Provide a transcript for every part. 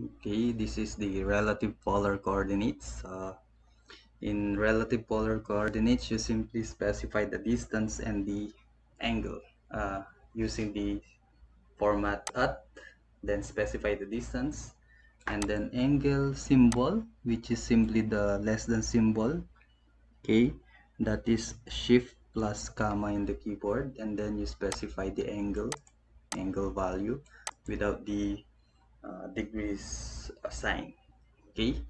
okay this is the relative polar coordinates. Uh, in relative polar coordinates you simply specify the distance and the angle. Uh, using the format at then specify the distance and then angle symbol which is simply the less than symbol. Okay that is shift plus comma in the keyboard and then you specify the angle angle value without the uh, degrees sign okay?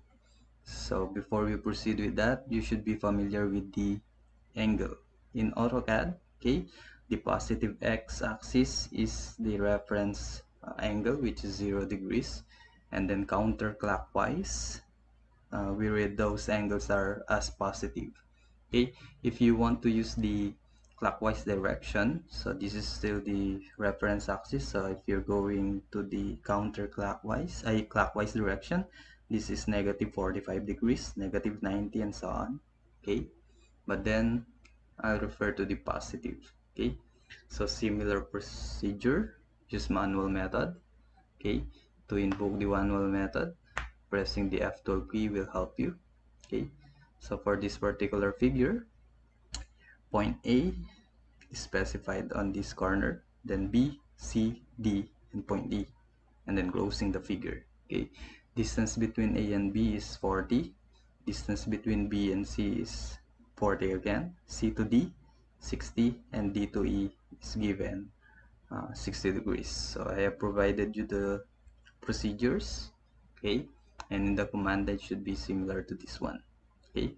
So before we proceed with that you should be familiar with the angle. In AutoCAD okay the positive x-axis is the reference uh, angle which is zero degrees and then counterclockwise uh, we read those angles are as positive okay? If you want to use the clockwise direction. So this is still the reference axis. So if you're going to the counterclockwise a clockwise direction this is negative 45 degrees negative 90 and so on okay? But then I refer to the positive okay? So similar procedure use manual method okay? To invoke the manual method pressing the F12 key will help you okay? So for this particular figure point A is specified on this corner then B C D and point E and then closing the figure okay? Distance between A and B is 40 distance between B and C is 40 again. C to D 60 and D to E is given uh, 60 degrees. So I have provided you the procedures okay? And in the command that should be similar to this one okay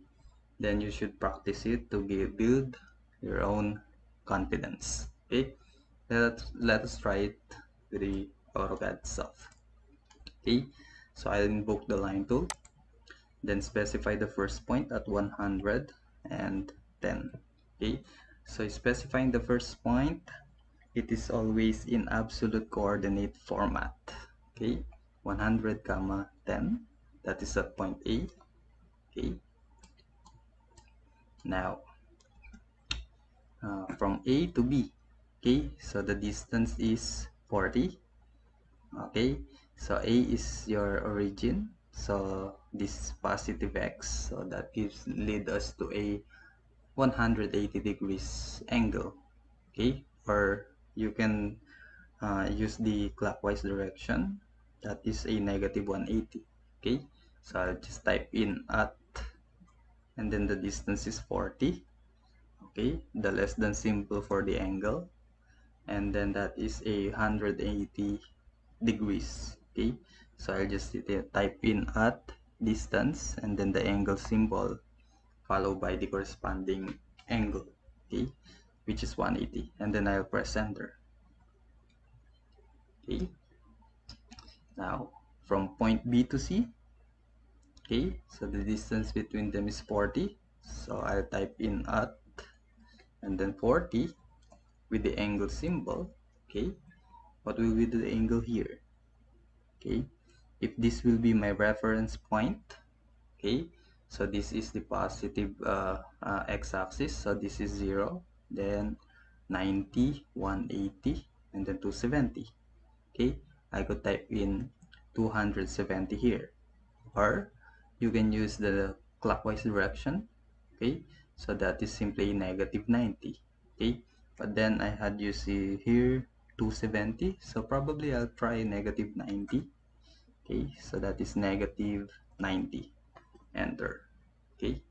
then you should practice it to build your own confidence. Okay? Let, let us try it with the AutoCAD itself okay? So I'll invoke the line tool. Then specify the first point at 100 and 10 okay? So specifying the first point it is always in absolute coordinate format. Okay? 100 comma 10 that is at point A. Okay now uh, from A to B okay? So the distance is 40 okay? So A is your origin. So this positive X so that gives lead us to a 180 degrees angle okay? Or you can uh, use the clockwise direction. That is a negative 180 okay? So I'll just type in at and then the distance is 40 okay? The less than symbol for the angle. And then that is a 180 degrees okay? So I'll just type in at distance and then the angle symbol followed by the corresponding angle okay? Which is 180 and then I'll press enter okay? Now from point B to C okay so the distance between them is 40 so I'll type in at and then 40 with the angle symbol okay what will be the angle here? Okay if this will be my reference point okay so this is the positive uh, uh, x-axis. So this is 0 then 90 180 and then 270 okay I could type in 270 here. Or you can use the clockwise direction okay? So that is simply negative 90 okay? But then I had you see here 270 so probably I'll try negative 90 okay? So that is negative 90 enter okay?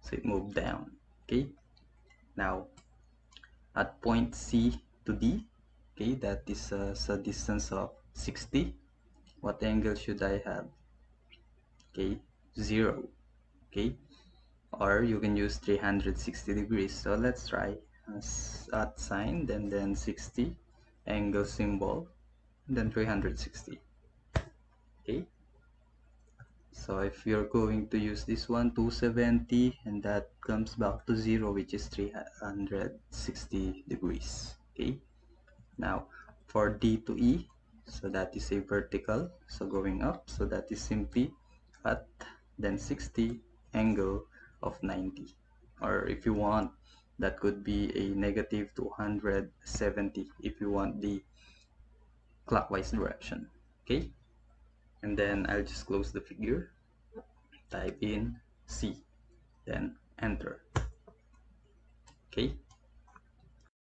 So it moved down okay? Now at point C to D okay that is uh, a distance of 60 what angle should I have okay 0 okay? Or you can use 360 degrees. So let's try at sign then then 60 angle symbol then 360 okay? So if you're going to use this one 270 and that comes back to 0 which is 360 degrees okay? Now for D to E so that is a vertical so going up so that is simply at then 60 angle of 90 or if you want that could be a negative 270 if you want the clockwise direction okay? And then I'll just close the figure type in C then enter okay